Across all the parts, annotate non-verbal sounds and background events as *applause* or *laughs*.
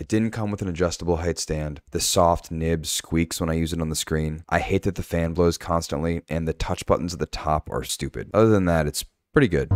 It didn't come with an adjustable height stand. The soft nib squeaks when I use it on the screen. I hate that the fan blows constantly, and the touch buttons at the top are stupid. Other than that, it's pretty good.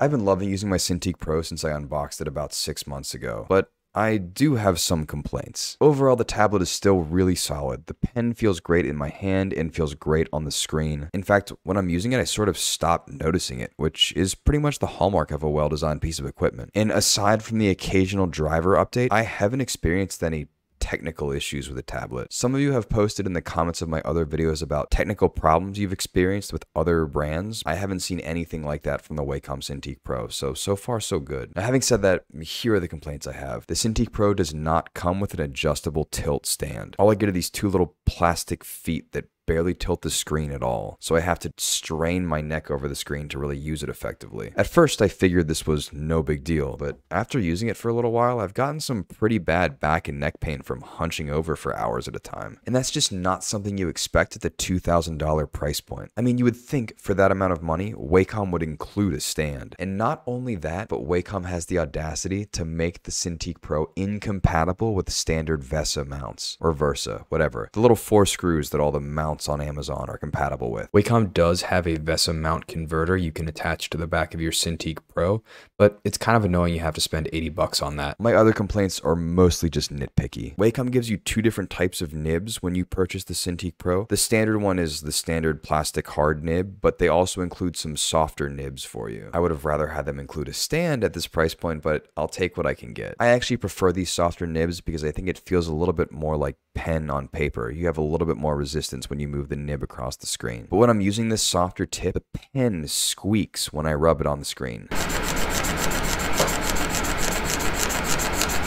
I've been loving using my Cintiq Pro since I unboxed it about six months ago, but I do have some complaints. Overall, the tablet is still really solid. The pen feels great in my hand and feels great on the screen. In fact, when I'm using it, I sort of stop noticing it, which is pretty much the hallmark of a well-designed piece of equipment. And aside from the occasional driver update, I haven't experienced any technical issues with the tablet. Some of you have posted in the comments of my other videos about technical problems you've experienced with other brands. I haven't seen anything like that from the Wacom Cintiq Pro, so so far so good. Now having said that, here are the complaints I have. The Cintiq Pro does not come with an adjustable tilt stand. All I get are these two little plastic feet that barely tilt the screen at all, so I have to strain my neck over the screen to really use it effectively. At first, I figured this was no big deal, but after using it for a little while, I've gotten some pretty bad back and neck pain from hunching over for hours at a time. And that's just not something you expect at the $2,000 price point. I mean, you would think for that amount of money, Wacom would include a stand. And not only that, but Wacom has the audacity to make the Cintiq Pro incompatible with standard VESA mounts, or Versa, whatever. The little four screws that all the mounts mounts on Amazon are compatible with. Wacom does have a VESA mount converter you can attach to the back of your Cintiq Pro, but it's kind of annoying you have to spend 80 bucks on that. My other complaints are mostly just nitpicky. Wacom gives you two different types of nibs when you purchase the Cintiq Pro. The standard one is the standard plastic hard nib, but they also include some softer nibs for you. I would have rather had them include a stand at this price point, but I'll take what I can get. I actually prefer these softer nibs because I think it feels a little bit more like pen on paper. You have a little bit more resistance when you move the nib across the screen. But when I'm using this softer tip, the pen squeaks when I rub it on the screen.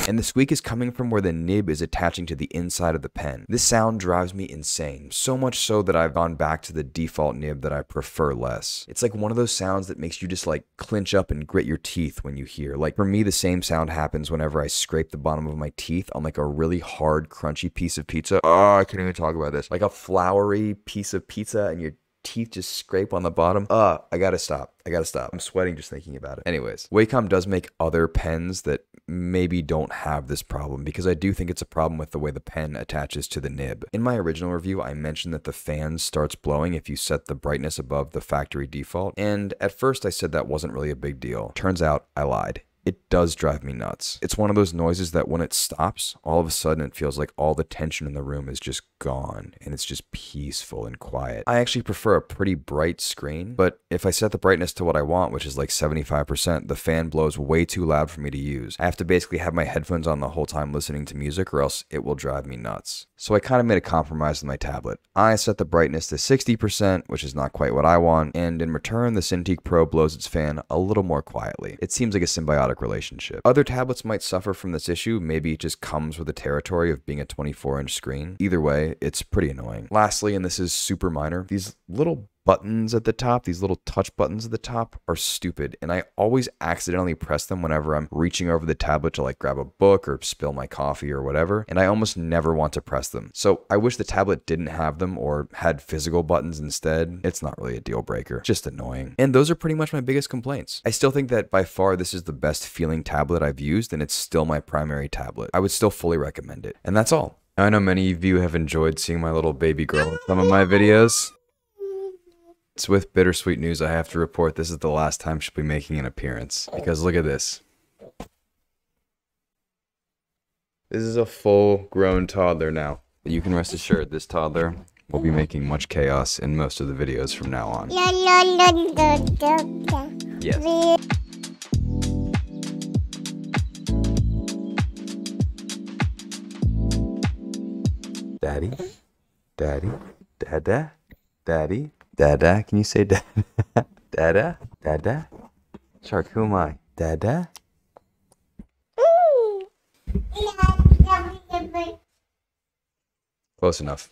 And the squeak is coming from where the nib is attaching to the inside of the pen. This sound drives me insane, so much so that I've gone back to the default nib that I prefer less. It's like one of those sounds that makes you just like clinch up and grit your teeth when you hear. Like for me, the same sound happens whenever I scrape the bottom of my teeth on like a really hard, crunchy piece of pizza. Oh, I can't even talk about this. Like a floury piece of pizza and your teeth just scrape on the bottom. Uh, I gotta stop. I gotta stop. I'm sweating just thinking about it. Anyways, Wacom does make other pens that maybe don't have this problem because I do think it's a problem with the way the pen attaches to the nib. In my original review, I mentioned that the fan starts blowing if you set the brightness above the factory default, and at first I said that wasn't really a big deal. Turns out I lied it does drive me nuts. It's one of those noises that when it stops, all of a sudden it feels like all the tension in the room is just gone and it's just peaceful and quiet. I actually prefer a pretty bright screen, but if I set the brightness to what I want, which is like 75%, the fan blows way too loud for me to use. I have to basically have my headphones on the whole time listening to music or else it will drive me nuts. So I kind of made a compromise with my tablet. I set the brightness to 60%, which is not quite what I want, and in return, the Cintiq Pro blows its fan a little more quietly. It seems like a symbiotic relationship. Other tablets might suffer from this issue, maybe it just comes with the territory of being a 24 inch screen. Either way, it's pretty annoying. Lastly, and this is super minor, these little buttons at the top, these little touch buttons at the top, are stupid. And I always accidentally press them whenever I'm reaching over the tablet to like grab a book or spill my coffee or whatever. And I almost never want to press them. So I wish the tablet didn't have them or had physical buttons instead. It's not really a deal breaker, just annoying. And those are pretty much my biggest complaints. I still think that by far this is the best feeling tablet I've used, and it's still my primary tablet. I would still fully recommend it. And that's all. I know many of you have enjoyed seeing my little baby girl in some of my videos. It's with bittersweet news I have to report this is the last time she'll be making an appearance. Because look at this. This is a full grown toddler now. You can rest assured this toddler will be making much chaos in most of the videos from now on. Yes. Daddy? Daddy? Dada? Daddy? Dada? Can you say *laughs* dada? Dada? Dada? Shark, who am I? Dada? Close enough.